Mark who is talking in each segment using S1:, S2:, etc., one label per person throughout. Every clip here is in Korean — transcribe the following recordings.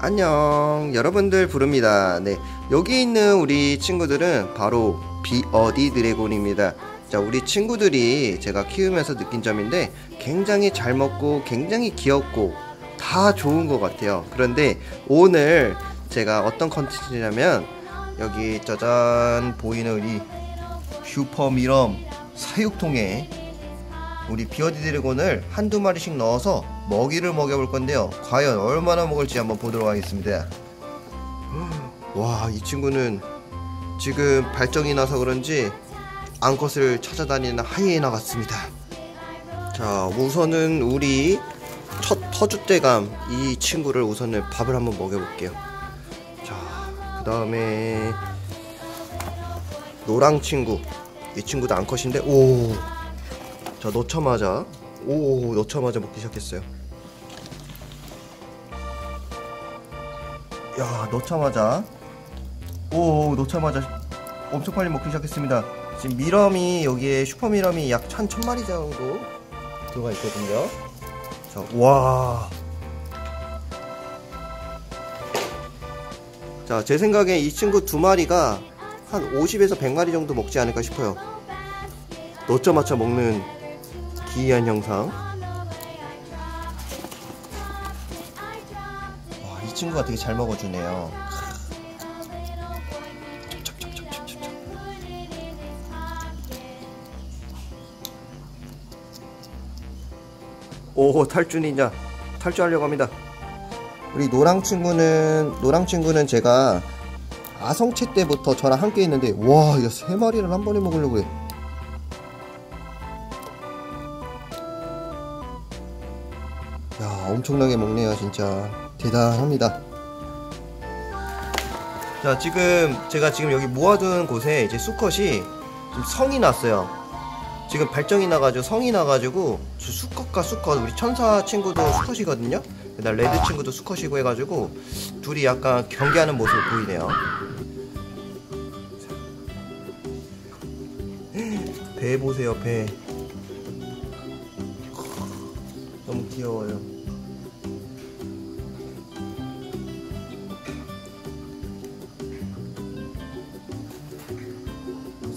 S1: 안녕. 여러분들 부릅니다. 네 여기 있는 우리 친구들은 바로 비어디 드래곤입니다. 자 우리 친구들이 제가 키우면서 느낀 점인데 굉장히 잘 먹고 굉장히 귀엽고 다 좋은 것 같아요. 그런데 오늘 제가 어떤 컨텐츠냐면 여기 짜잔 보이는 우리 슈퍼미럼 사육통에 우리 비어디 드래곤을 한두 마리씩 넣어서 먹이를 먹여볼 건데요. 과연 얼마나 먹을지 한번 보도록 하겠습니다. 와, 이 친구는 지금 발정이 나서 그런지 암컷을 찾아다니는 하이에나 같습니다. 자, 우선은 우리 첫 터줏대감 이 친구를 우선은 밥을 한번 먹여볼게요. 자, 그 다음에 노랑 친구. 이 친구도 암컷인데, 오, 자 넣자마자 오 넣자마자 먹기 시작했어요 야 넣자마자 오 넣자마자 엄청 빨리 먹기 시작했습니다 지금 미럼이 여기에 슈퍼 미럼이 약 한 천마리 정도 들어가 있거든요 자 와 자, 제 생각에 이 친구 두 마리가 한 50에서 100마리 정도 먹지 않을까 싶어요. 넣자마자 먹는 기이한 형상. 친구가 되게 잘 먹어주네요. 오, 탈주니냐. 탈주하려고 합니다. 우리 노랑 친구는, 노랑 친구는 제가 아성체 때부터 저랑 함께 있는데, 와, 이거 세 마리를 한 번에 먹으려고 해. 야 엄청나게 먹네요 진짜 대단합니다. 자 지금 제가 지금 여기 모아둔 곳에 이제 수컷이 좀 성이 났어요. 지금 발정이 나가지고 성이 나가지고 수컷과 수컷 우리 천사 친구도 수컷이거든요. 그다음 레드 친구도 수컷이고 해가지고 둘이 약간 경계하는 모습 보이네요. 배 보세요 배. 너무 귀여워요.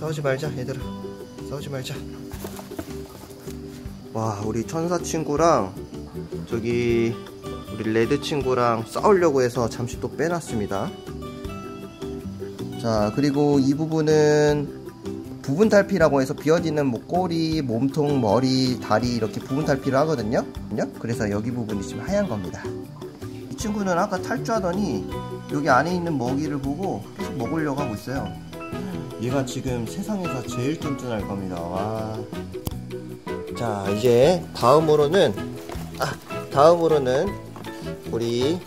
S1: 싸우지 말자, 얘들아. 싸우지 말자. 와, 우리 천사 친구랑 저기 우리 레드 친구랑 싸우려고 해서 잠시 또 빼놨습니다. 자, 그리고 이 부분은 부분 탈피라고 해서 비어지는 뭐 꼬리, 몸통, 머리, 다리 이렇게 부분 탈피를 하거든요. 그래서 여기 부분이 지금 하얀 겁니다. 이 친구는 아까 탈주하더니 여기 안에 있는 먹이를 보고 계속 먹으려고 하고 있어요. 얘가 지금 세상에서 제일 쫀쫀할 겁니다. 와. 자, 이제 다음으로는 아, 다음으로는 우리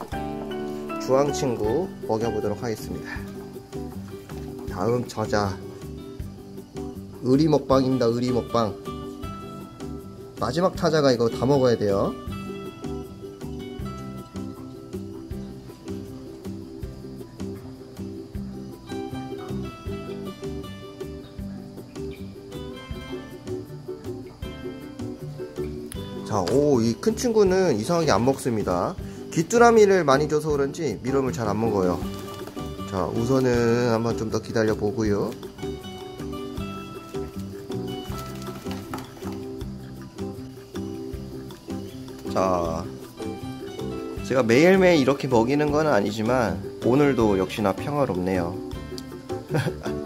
S1: 주황 친구 먹여보도록 하겠습니다. 다음 저자 의리 먹방입니다. 의리 먹방. 마지막 타자가 이거 다 먹어야 돼요. 자, 오, 이 큰 친구는 이상하게 안 먹습니다. 귀뚜라미를 많이 줘서 그런지 미럼을 잘 안 먹어요. 자, 우선은 한번 좀 더 기다려 보고요. 자, 제가 매일매일 이렇게 먹이는 건 아니지만 오늘도 역시나 평화롭네요.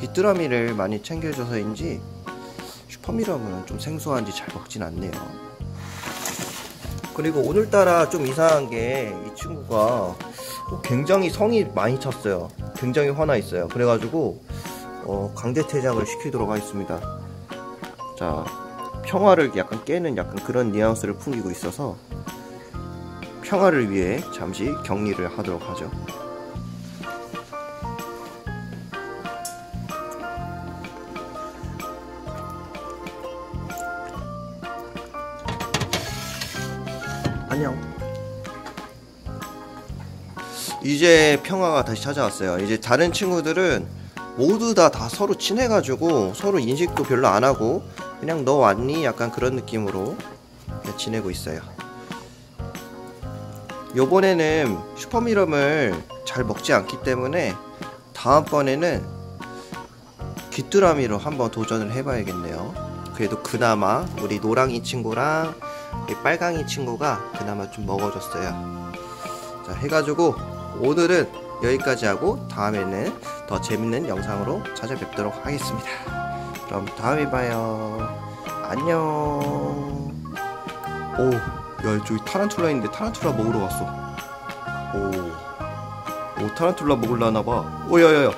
S1: 귀뚜라미를 많이 챙겨줘서인지 슈퍼미러는 좀 생소한지 잘 먹진 않네요. 그리고 오늘따라 좀 이상한 게 이 친구가 굉장히 성이 많이 찼어요. 굉장히 화나 있어요. 그래가지고 어, 강제 퇴장을 시키도록 하겠습니다. 자, 평화를 약간 깨는 약간 그런 뉘앙스를 풍기고 있어서 평화를 위해 잠시 격리를 하도록 하죠. 안녕. 이제 평화가 다시 찾아왔어요. 이제 다른 친구들은 모두 다, 다 서로 친해가지고 서로 인식도 별로 안 하고 그냥 너 왔니? 약간 그런 느낌으로 지내고 있어요. 요번에는 슈퍼미럼을 잘 먹지 않기 때문에 다음번에는 귀뚜라미로 한번 도전을 해봐야겠네요. 그래도 그나마 우리 노랑이 친구랑 빨강이 친구가 그나마 좀 먹어줬어요. 자, 해가지고 오늘은 여기까지 하고 다음에는 더 재밌는 영상으로 찾아뵙도록 하겠습니다. 그럼 다음에 봐요. 안녕. 오, 야, 저기 타란툴라 있는데 타란툴라 먹으러 왔어. 오, 오, 타란툴라 먹을라나봐. 오, 야, 야, 야.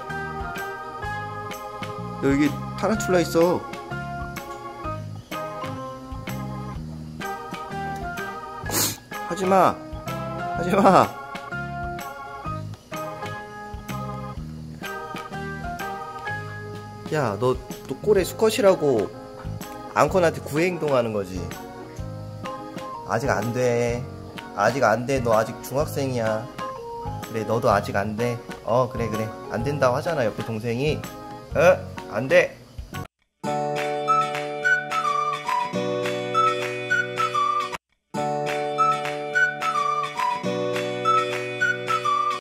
S1: 여기 타란툴라 있어. 하지마, 하지마. 야, 너, 너 꼴에 수컷이라고 앙콘한테 구행동하는 거지. 아직 안 돼. 아직 안 돼. 너 아직 중학생이야. 그래, 너도 아직 안 돼. 어, 그래, 그래. 안 된다고 하잖아, 옆에 동생이. 어? 안 돼.